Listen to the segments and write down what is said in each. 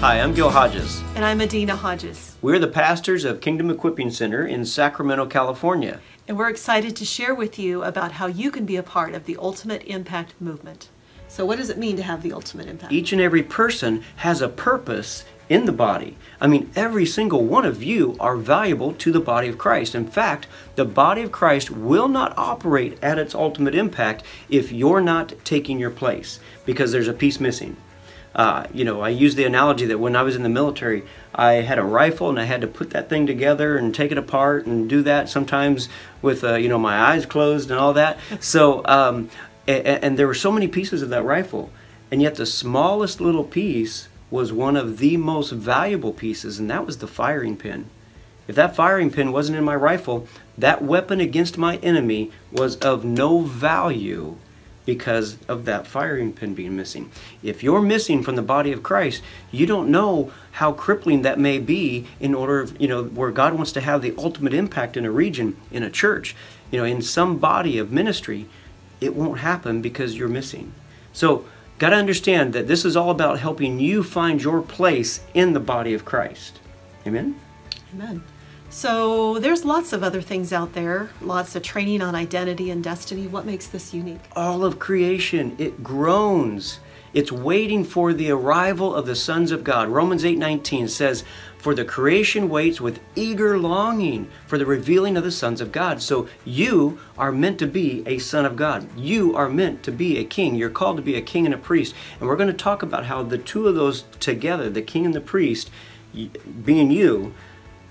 Hi, I'm Gil Hodges. And I'm Adina Hodges. We're the pastors of Kingdom Equipping Center in Sacramento, California. And we're excited to share with you about how you can be a part of the Ultimate Impact movement. So, what does it mean to have the ultimate impact? Each and every person has a purpose in the body. I mean, every single one of you are valuable to the body of Christ. In fact, the body of Christ will not operate at its ultimate impact if you're not taking your place because there's a piece missing. Uh, you know, I use the analogy that when I was in the military, I had a rifle and I had to put that thing together and take it apart and do that sometimes with, uh, you know, my eyes closed and all that. So, um, and, and there were so many pieces of that rifle, and yet the smallest little piece was one of the most valuable pieces, and that was the firing pin. If that firing pin wasn't in my rifle, that weapon against my enemy was of no value because of that firing pin being missing. If you're missing from the body of Christ, you don't know how crippling that may be in order, of, you know, where God wants to have the ultimate impact in a region, in a church, you know, in some body of ministry, it won't happen because you're missing. So, got to understand that this is all about helping you find your place in the body of Christ. Amen? Amen. So there's lots of other things out there, lots of training on identity and destiny. What makes this unique? All of creation, it groans. It's waiting for the arrival of the sons of God. Romans 8:19 says, "For the creation waits with eager longing for the revealing of the sons of God." So you are meant to be a son of God. You are meant to be a king. You're called to be a king and a priest. And we're going to talk about how the two of those together, the king and the priest, being you,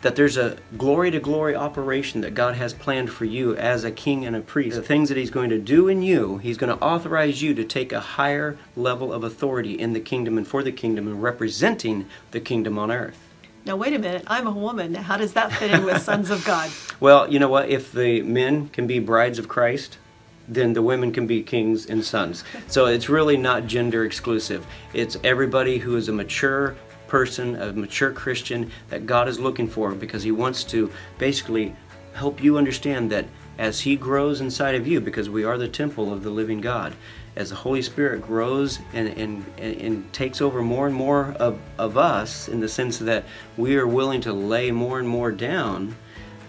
that there's a glory to glory operation that God has planned for you as a king and a priest. The things that He's going to do in you, He's going to authorize you to take a higher level of authority in the kingdom and for the kingdom and representing the kingdom on earth. Now, wait a minute, I'm a woman. How does that fit in with sons of God? Well, you know what? If the men can be brides of Christ, then the women can be kings and sons. So it's really not gender exclusive. It's everybody who is a mature person, a mature Christian that God is looking for because He wants to basically help you understand that as He grows inside of you, because we are the temple of the living God, as the Holy Spirit grows and, and, and, takes over more and more of, of us in the sense that we are willing to lay more and more down,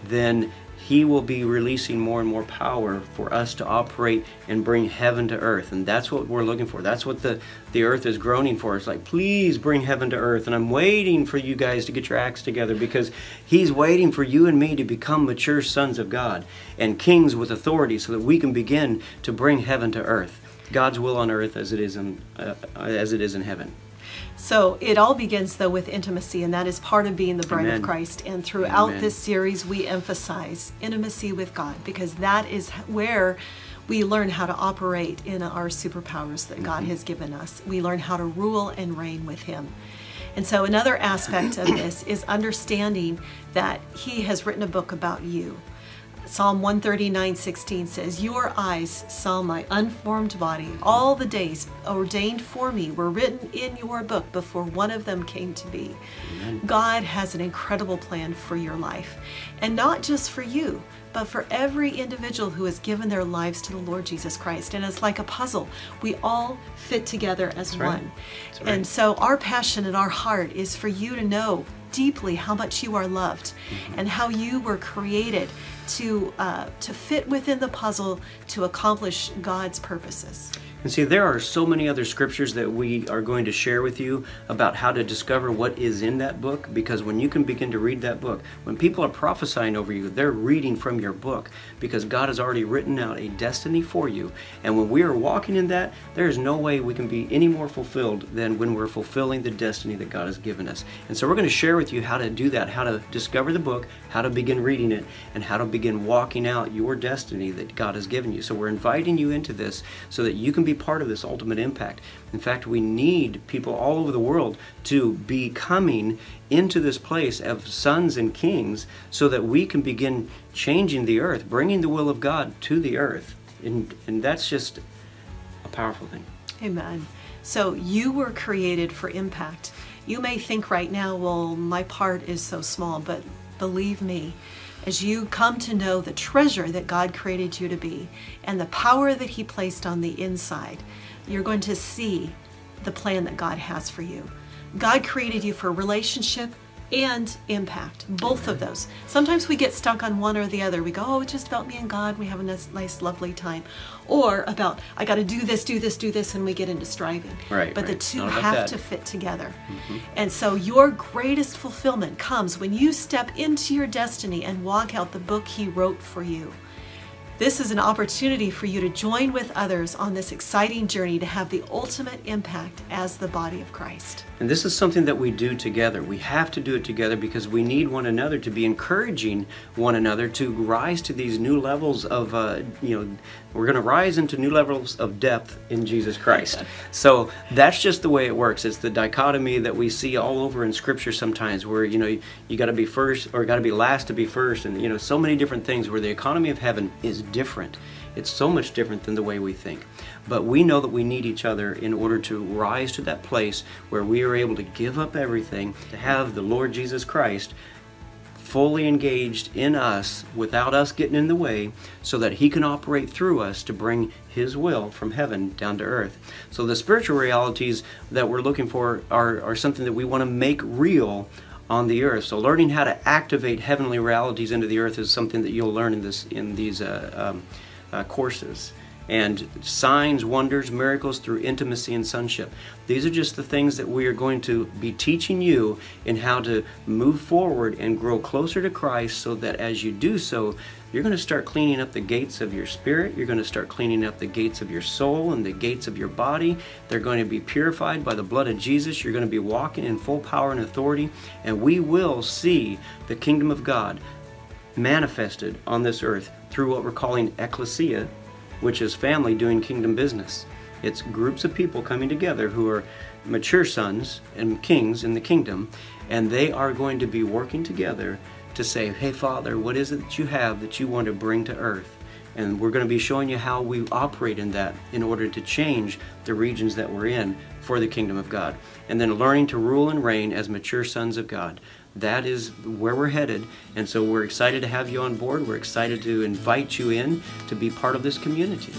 then he will be releasing more and more power for us to operate and bring heaven to earth. And that's what we're looking for. That's what the, the earth is groaning for. It's like, please bring heaven to earth. And I'm waiting for you guys to get your acts together because He's waiting for you and me to become mature sons of God and kings with authority so that we can begin to bring heaven to earth. God's will on earth as it is in, uh, as it is in heaven. So it all begins though with intimacy, and that is part of being the bride Amen. of Christ. And throughout Amen. this series, we emphasize intimacy with God because that is where we learn how to operate in our superpowers that God mm-hmm. has given us. We learn how to rule and reign with Him. And so, another aspect of this is understanding that He has written a book about you. Psalm 139 16 says, Your eyes saw my unformed body. All the days ordained for me were written in your book before one of them came to be. Amen. God has an incredible plan for your life. And not just for you, but for every individual who has given their lives to the Lord Jesus Christ. And it's like a puzzle. We all fit together as That's one. Right. Right. And so, our passion and our heart is for you to know deeply how much you are loved mm-hmm. and how you were created to, uh, to fit within the puzzle to accomplish God's purposes. And see, there are so many other scriptures that we are going to share with you about how to discover what is in that book because when you can begin to read that book, when people are prophesying over you, they're reading from your book because God has already written out a destiny for you. And when we are walking in that, there is no way we can be any more fulfilled than when we're fulfilling the destiny that God has given us. And so we're going to share with you how to do that, how to discover the book, how to begin reading it, and how to begin walking out your destiny that God has given you. So we're inviting you into this so that you can be be part of this ultimate impact. In fact, we need people all over the world to be coming into this place of sons and kings so that we can begin changing the earth, bringing the will of God to the earth. And, and that's just a powerful thing. Amen. So you were created for impact. You may think right now, well, my part is so small, but believe me, as you come to know the treasure that God created you to be and the power that He placed on the inside, you're going to see the plan that God has for you. God created you for relationship and impact, both of those. Sometimes we get stuck on one or the other. We go, oh, it's just about me and God. We have a nice, nice lovely time. Or about, I got to do this, do this, do this, and we get into striving. Right. But right. the two have that. to fit together. Mm-hmm. And so your greatest fulfillment comes when you step into your destiny and walk out the book He wrote for you. This is an opportunity for you to join with others on this exciting journey to have the ultimate impact as the body of Christ. And this is something that we do together. We have to do it together because we need one another to be encouraging one another to rise to these new levels of, uh, you know, we're going to rise into new levels of depth in Jesus Christ. so that's just the way it works. It's the dichotomy that we see all over in Scripture sometimes, where you know you, you got to be first or got to be last to be first, and you know so many different things. Where the economy of heaven is different. It's so much different than the way we think. But we know that we need each other in order to rise to that place where we are able to give up everything to have the Lord Jesus Christ fully engaged in us without us getting in the way so that he can operate through us to bring his will from heaven down to earth. So the spiritual realities that we're looking for are, are something that we want to make real on the earth. So learning how to activate heavenly realities into the earth is something that you'll learn in this in these uh, um, uh, courses and signs, wonders, miracles through intimacy and sonship. These are just the things that we are going to be teaching you in how to move forward and grow closer to Christ so that as you do so, you're going to start cleaning up the gates of your spirit. You're going to start cleaning up the gates of your soul and the gates of your body. They're going to be purified by the blood of Jesus. You're going to be walking in full power and authority, and we will see the kingdom of God manifested on this earth through what we're calling ecclesia, which is family doing kingdom business. It's groups of people coming together who are mature sons and kings in the kingdom, and they are going to be working together to say, Hey, Father, what is it that you have that you want to bring to earth? And we're going to be showing you how we operate in that in order to change the regions that we're in for the kingdom of God. And then learning to rule and reign as mature sons of God. That is where we're headed. And so we're excited to have you on board. We're excited to invite you in to be part of this community.